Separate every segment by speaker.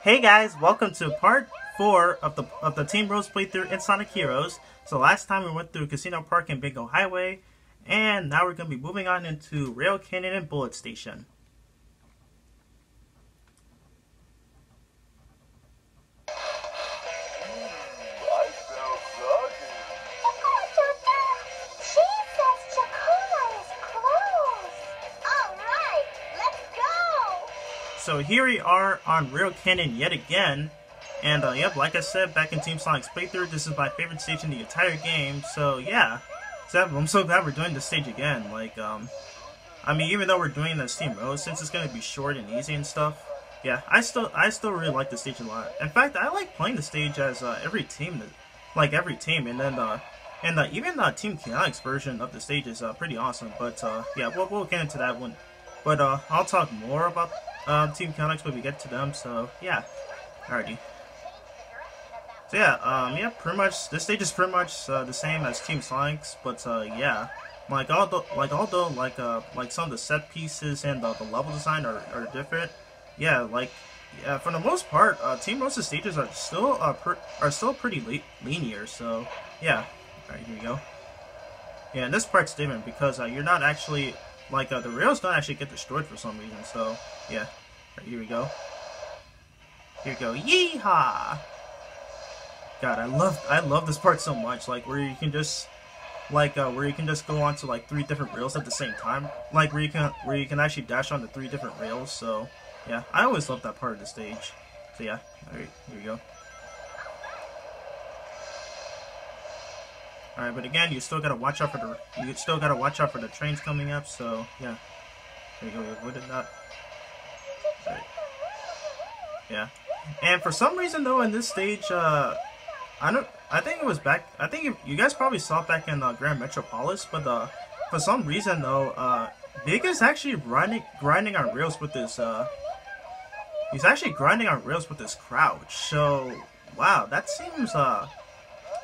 Speaker 1: Hey guys, welcome to part 4 of the of the Team Rose playthrough in Sonic Heroes. So last time we went through Casino Park and Bingo Highway, and now we're going to be moving on into Rail Canyon and Bullet Station. So here we are on Rail Canyon yet again. And uh, yep, like I said back in Team Sonic's playthrough, this is my favorite stage in the entire game. So yeah, I'm so glad we're doing this stage again. Like, um, I mean, even though we're doing this Team Rose, since it's gonna be short and easy and stuff, yeah, I still I still really like the stage a lot. In fact, I like playing the stage as uh, every team, that, like every team, and then uh, and uh, even the Team Chaotix version of the stage is uh, pretty awesome. But uh, yeah, we'll, we'll get into that one. But uh, I'll talk more about uh, Team Chaotix when we get to them. So yeah, alrighty. So yeah, um, yeah, pretty much this stage is pretty much uh, the same as Team Sonic's, but uh, yeah, like although like although like uh like some of the set pieces and uh, the level design are, are different, yeah, like yeah, for the most part, uh, Team Rose's stages are still uh, are still pretty le- linear. So yeah, alright, here we go. Yeah, and this part's different because uh, you're not actually like uh, the rails don't actually get destroyed for some reason. So yeah, alright, here we go. Here we go. Yeehaw! God, I love I love this part so much. Like where you can just like uh, where you can just go onto like three different rails at the same time. Like where you can where you can actually dash onto three different rails. So yeah, I always love that part of the stage. So yeah, alright, here we go. Alright, but again, you still gotta watch out for the you still gotta watch out for the trains coming up. So yeah, there you go. We avoided that. Yeah, and for some reason though, in this stage, uh, I don't. I think it was back. I think you guys probably saw it back in uh, Grand Metropolis, but uh, for some reason though, uh, Big is actually grinding grinding on rails with this. Uh, he's actually grinding on rails with this crouch. So wow, that seems. Uh,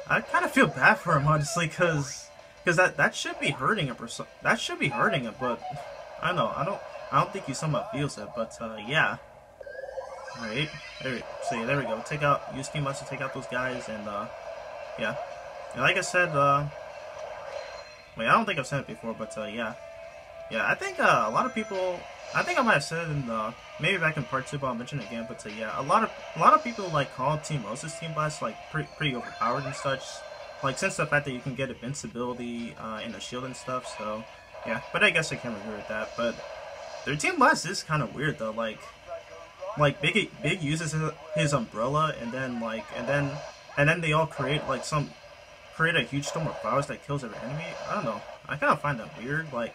Speaker 1: I kind of feel bad for him honestly, cause, cause that that should be hurting him. Or so, that should be hurting him, but I don't know. I don't. I don't think he somehow feels it, but uh, yeah. Alright, there, so yeah, there we go. Take out, use Team Us to take out those guys, and uh, yeah. And like I said, uh, wait, I don't think I've said it before, but uh, yeah. Yeah, I think uh, a lot of people, I think I might have said it in the, maybe back in part two, but I'll mention it again, but uh, yeah, a lot of, a lot of people like call Team Rose's Team Blast like pretty, pretty overpowered and such. Like, since the fact that you can get invincibility uh, and a shield and stuff, so yeah. But I guess I can't agree with that, but their Team Blast is kind of weird though, like, like Big Big uses his, umbrella and then like and then and then they all create like some create a huge storm of flowers that kills every enemy. I don't know. I kind of find that weird. Like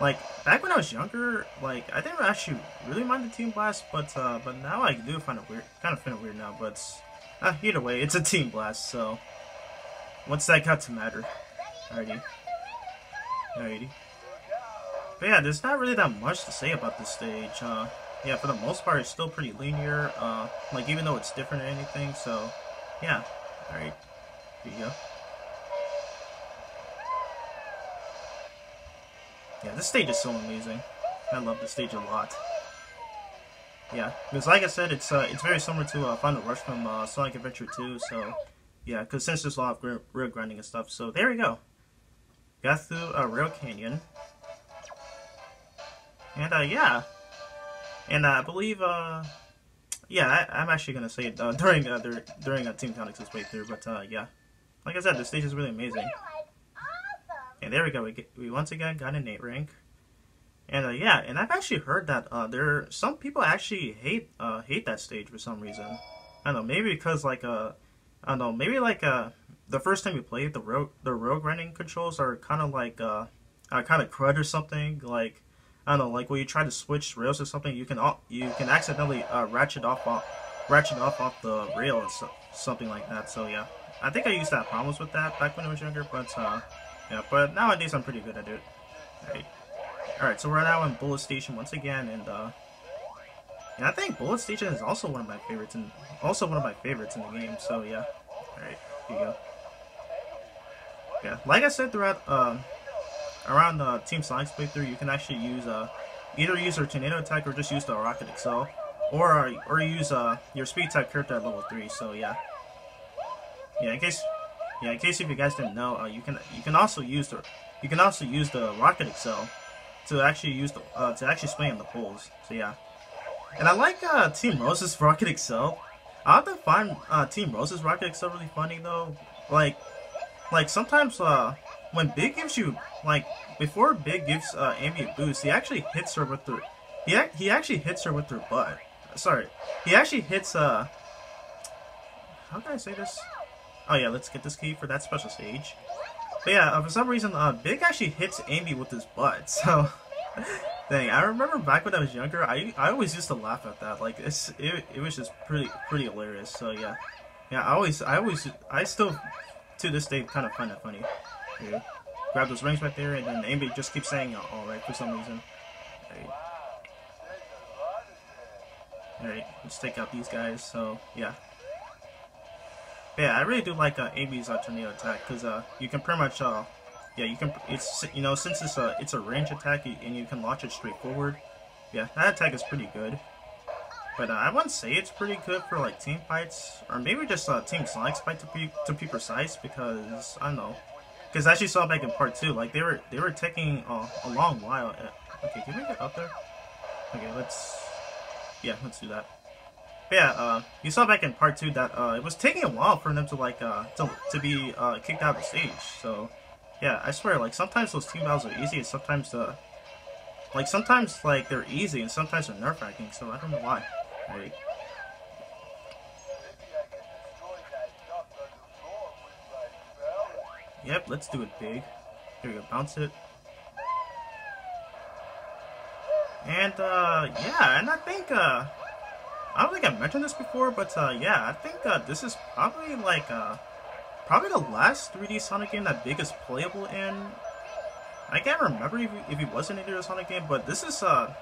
Speaker 1: like back when I was younger, like I didn't actually really mind the team blast, but uh, but now I do find it weird. Kind of find it weird now, but uh, either way, it's a team blast. So what's that got to matter? Alrighty. Alrighty. But yeah, there's not really that much to say about this stage. Uh, yeah, for the most part, it's still pretty linear. Uh, like even though it's different or anything. So, yeah. All right, here you go. Yeah, this stage is so amazing. I love this stage a lot. Yeah, because like I said, it's uh, it's very similar to uh, Final Rush from uh, Sonic Adventure 2. So, yeah, because since there's a lot of rail grinding and stuff. So there we go. Got through a Rail Canyon. And uh, yeah, and uh, I believe, uh, yeah, I, am actually gonna say it uh, during uh, dur during uh, Team Chaotix's playthrough, but uh, yeah, like I said, the stage is really amazing.
Speaker 2: You're like awesome.
Speaker 1: And there we go. We get, we once again got an A rank, and uh, yeah, and I've actually heard that uh, there some people actually hate uh, hate that stage for some reason. I don't know, maybe because like uh, I don't know, maybe like uh, the first time you played the road the road running controls are kind of like uh, uh kind of crud or something like. I don't know, like when you try to switch rails or something, you can you can accidentally uh, ratchet off, off ratchet off off the rail or so, something like that. So yeah, I think I used to have problems with that back when I was younger, but uh, yeah, but nowadays I'm pretty good at it. Alright, alright, so we're now in Bullet Station once again, and uh, and I think Bullet Station is also one of my favorites, and also one of my favorites in the game. So yeah, alright, here you go. Yeah, like I said throughout um around the Team Sonic's playthrough, you can actually use uh, either use a tornado attack or just use the Rocket Accel. or or use uh your speed type character at level three. So yeah, yeah. In case yeah, in case if you guys didn't know, uh, you can you can also use the you can also use the Rocket Accel to actually use the uh, to actually spam the poles. So yeah, and I like uh, Team Rose's Rocket Accel. I often find uh, Team Rose's Rocket Accel really funny though. Like like sometimes uh when Big gives you like before Big gives uh, Amy a boost, he actually hits her with the he he actually hits her with her butt. Sorry, he actually hits uh. How can I say this? Oh yeah, let's get this key for that special stage. But yeah, uh, for some reason, uh, Big actually hits Amy with his butt. So, dang, I remember back when I was younger, I I always used to laugh at that. Like it's it, it was just pretty pretty hilarious. So yeah, yeah, I always I always I still to this day kind of find it funny. Here, grab those rings right there, and then Amy just keeps saying uh, "all right" for some reason. Alright, alright, let's take out these guys. So yeah. Yeah, I really do like uh, Amy's uh, tornado attack because uh, you can pretty much uh, yeah, you can it's you know since it's a it's a range attack and you can launch it straight forward. Yeah, that attack is pretty good. But uh, I wouldn't say it's pretty good for like team fights, or maybe just uh, Team Sonic's fight to be to be precise. Because I don't know, because I actually saw back in part two, like they were they were taking uh, a long while. Uh, okay, can we get up there? Okay, let's yeah, let's do that. But yeah, uh, you saw back in part two that uh, it was taking a while for them to like uh, to to be uh, kicked out of the stage. So yeah, I swear, like sometimes those team battles are easy, and sometimes the like sometimes like they're easy, and sometimes they're nerve wracking. So I don't know why. Like, Yep, let's do it big. Here we go, bounce it. And, uh, yeah, and I think, uh, I don't think I mentioned this before, but, uh, yeah, I think, uh, this is probably, like, uh, probably the last 3D Sonic game that Big is playable in. I can't remember if he, if he was in any other Sonic game, but this is, uh,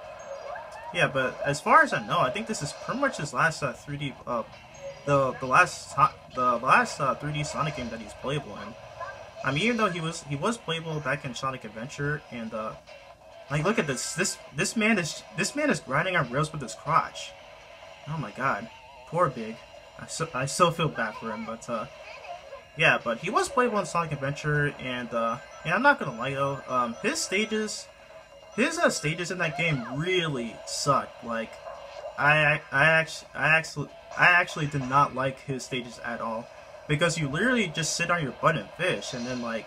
Speaker 1: yeah, but as far as I know, I think this is pretty much his last, uh, 3D, uh, the, the last, the last, uh, 3D Sonic game that he's playable in. I mean, even though he was he was playable back in Sonic Adventure, and uh, like look at this this this man is this man is grinding on rails with his crotch. Oh my god, poor Big. I so I still feel bad for him, but uh, yeah, but he was playable in Sonic Adventure, and uh, and I'm not gonna lie though, um, his stages, his uh, stages in that game really sucked. Like, I I I actually I actually did not like his stages at all because you literally just sit on your butt and fish, and then like,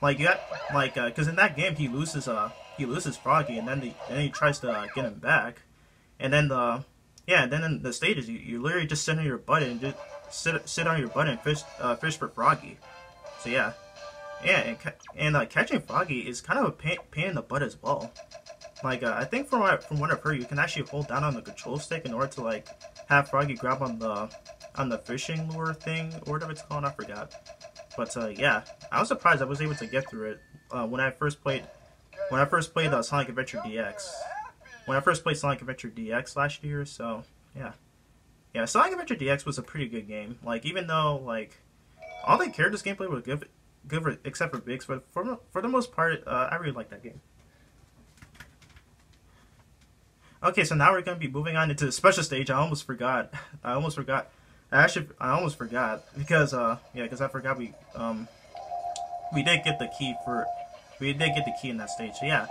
Speaker 1: like you got like, uh, because in that game he loses uh he loses Froggy, and then the, then he tries to uh, get him back, and then the yeah, and then in the stages you, you literally just sit on your butt and just sit sit on your butt and fish uh, fish for Froggy. So yeah, yeah, and and uh, catching Froggy is kind of a pain, pain in the butt as well. Like uh, I think from what from what I've heard, you can actually hold down on the control stick in order to like have Froggy grab on the on the fishing lure thing or whatever it's called. I forgot. But uh, yeah, I was surprised I was able to get through it uh, when I first played when I first played uh, Sonic Adventure DX. When I first played Sonic Adventure DX last year, so yeah, yeah, Sonic Adventure DX was a pretty good game. Like even though like all the characters gameplay was good, good for, except for Big's, but for for the most part, uh, I really like that game. Okay, so now we're gonna be moving on into the special stage. I almost forgot. I almost forgot. I actually, I almost forgot because, uh, yeah, because I forgot we, um, we did get the key for, we did get the key in that stage. So yeah.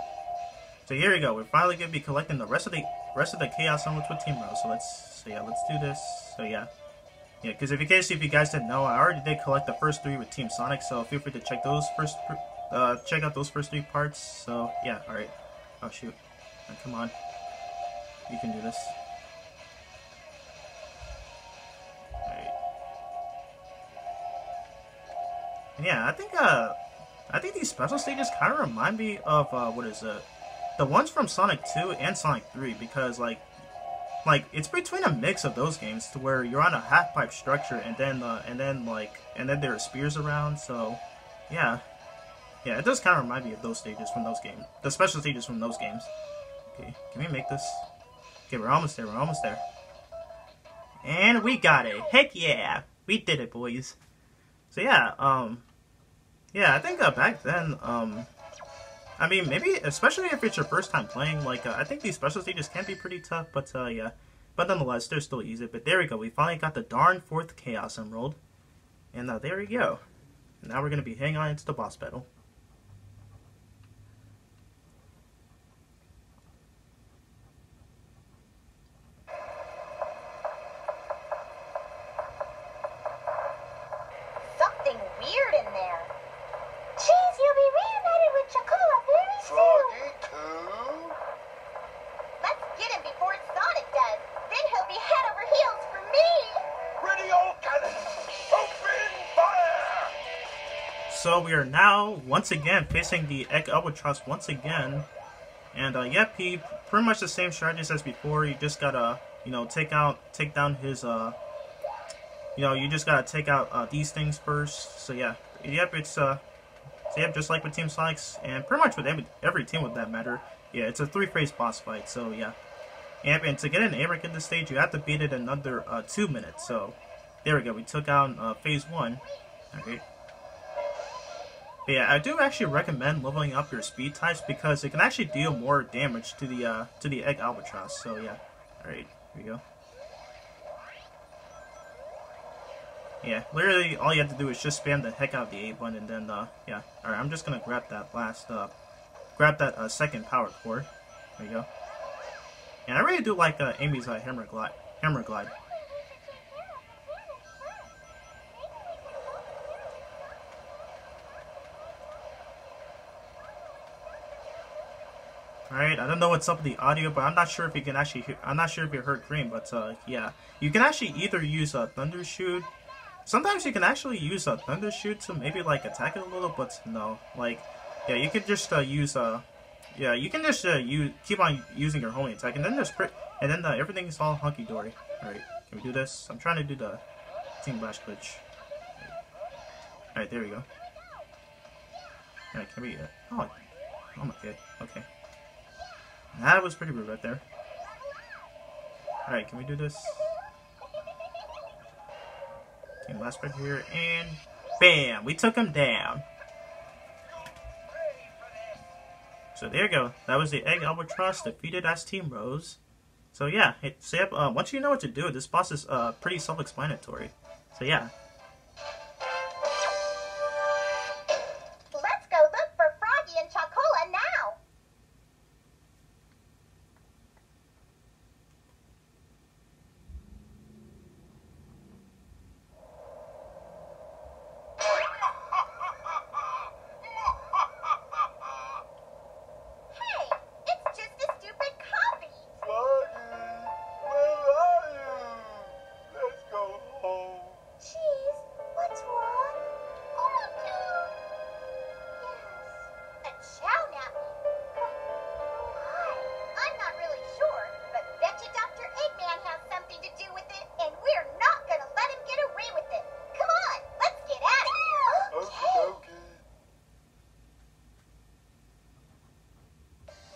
Speaker 1: So here we go. We're finally gonna be collecting the rest of the rest of the Chaos Emeralds with Team Rose. So let's, so yeah, let's do this. So yeah. Yeah, because if in case if you guys didn't know, I already did collect the first three with Team Sonic, so feel free to check those first, uh, check out those first three parts. So yeah, all right. Oh shoot, come on, you can do this. Yeah, I think uh, I think these special stages kind of remind me of uh, what is it? The ones from Sonic 2 and Sonic 3 because like like it's between a mix of those games to where you're on a half pipe structure and then uh, and then like and then there are spears around so yeah. Yeah it does kind of remind me of those stages from those games the special stages from those games. Okay can we make this? Okay we're almost there we're almost there. And we got it! Heck yeah! We did it boys. So yeah um yeah I think uh, back then um I mean, maybe, especially if it's your first time playing, like, uh, I think these special stages can be pretty tough, but, uh, yeah. But nonetheless, they're still easy. But there we go. We finally got the darn fourth Chaos Emerald. And uh, there we go. Now we're going to be hanging on into the boss battle. So we are now, once again, facing the Egg Albatross once again. And, uh, yep, he pretty much the same strategies as before. You just gotta, you know, take out, take down his, uh, you know, you just gotta take out, uh, these things first. So, yeah, yep, it's, uh, so, yep, just like with Team Sonics, and pretty much with every, every team with that matter. Yeah, it's a three-phase boss fight, so, yeah. Yep, and to get an A-rank in this stage, you have to beat it another, uh, two minutes. So, there we go, we took out, uh, phase one. Alright. Yeah, I do actually recommend leveling up your speed types because it can actually deal more damage to the uh, to the egg albatross. So yeah, all right, here we go. Yeah, literally all you have to do is just spam the heck out of the A button, and then uh, yeah, all right. I'm just gonna grab that last uh, grab that uh, second power core. There you go. And I really do like uh, Amy's uh, hammer glide. Hammer glide. Alright, I don't know what's up with the audio, but I'm not sure if you can actually hear, I'm not sure if you heard Cream, but uh, yeah. You can actually either use a Thunder Shoot, sometimes you can actually use a Thunder Shoot to maybe like attack it a little, but no. Like, yeah, you can just uh, use a, yeah, you can just uh, use, keep on using your homing attack, and then there's and then uh, everything's all hunky-dory. Alright, can we do this? I'm trying to do the Team Blast glitch. Alright, there we go. Alright, can we, uh, oh, my god, okay. That was pretty rude right there. Alright, can we do this? Team last right here, and bam! We took him down. So there you go. That was the Egg Albatross defeated as Team Rose. So yeah, uh, once you know what to do, this boss is uh, pretty self-explanatory. So yeah.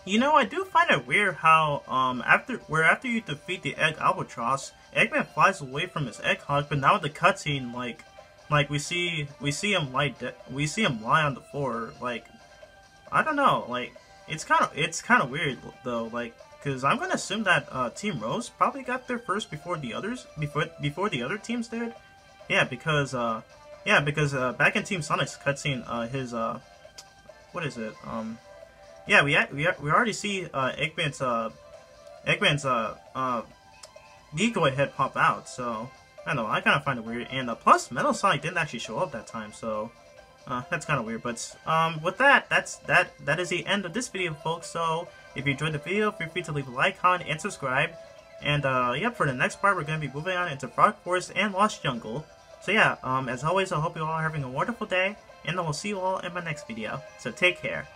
Speaker 3: You
Speaker 1: know, I do find it weird how, um, after where after you defeat the Egg Albatross, Eggman flies away from his egg hog, but now with the cutscene, like, like we see we see him lie we see him lie on the floor, like, I don't know, like, it's kind of it's kind of weird though, like, because I'm gonna assume that uh, Team Rose probably got there first before the others before before the other teams did. Yeah, because uh, yeah, because uh, back in Team Sonic's cutscene, uh, his uh, what is it? Um, yeah, we we we already see uh, Eggman's uh, Eggman's uh, uh, head pop out. So I don't know. I kind of find it weird. And uh, plus, Metal Sonic didn't actually show up that time. So uh, that's kind of weird. But um, with that, that's that that is the end of this video, folks. So if you enjoyed the video, feel free to leave a like, comment, and subscribe. And uh, yep, for the next part, we're going to be moving on into Frog Forest and Lost Jungle. So yeah, um, as always, I hope you all are having a wonderful day, and I will see you all in my next video. So take care.